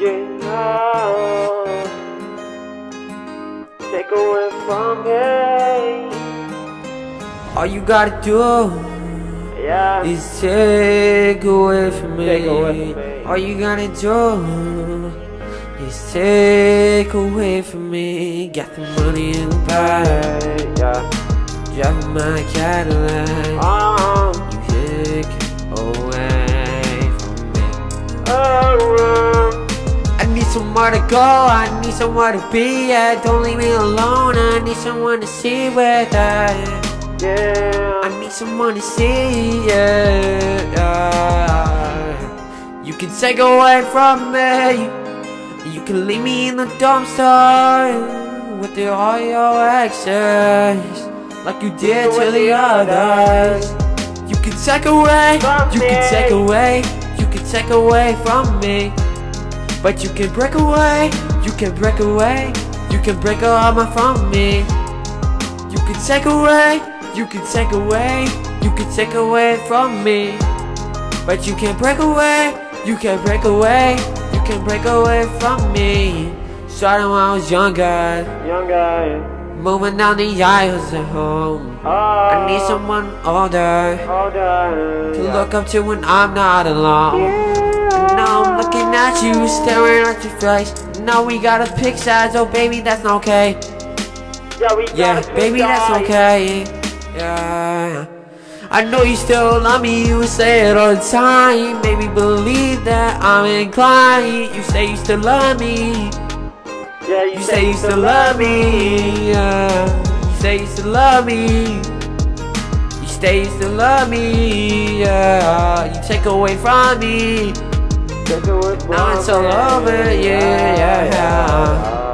Yeah. Take away from me. All you gotta do Yeah. is take away from me. Take away from me. All you gotta do is take away from me. Got the money in the bag, Yeah. driving my Cadillac. Uh, You take away somewhere to go, I need somewhere to be at. Don't leave me alone, I need someone to see with that. yeah. I need someone to see yeah. You can take away from me. You can leave me in the dumpster with the, all your exes, like you did to the others. You can take away, you can take away, you can take away from me. But you can break away, you can break away, you can break a armor from me. You can take away, you can take away, you can take away from me. But you can break away, you can break away, you can break away from me. Starting when I was younger, Young guy. moving down the aisles at home. Oh, I need oh. someone older Hold on. to look up to when I'm not alone. And now I'm looking at you, staring at your face. No, we gotta pick sides, oh baby, that's not okay. Yeah, we Yeah, gotta baby, that's sides. okay. Yeah. I know you still love me, you say it all the time. Baby, believe that I'm inclined. You say you still love me. Yeah, You say you still love me. Yeah. You say you still love me. You say you still love me. Yeah. You take away from me. Oh, I'm in so over you, yeah, yeah.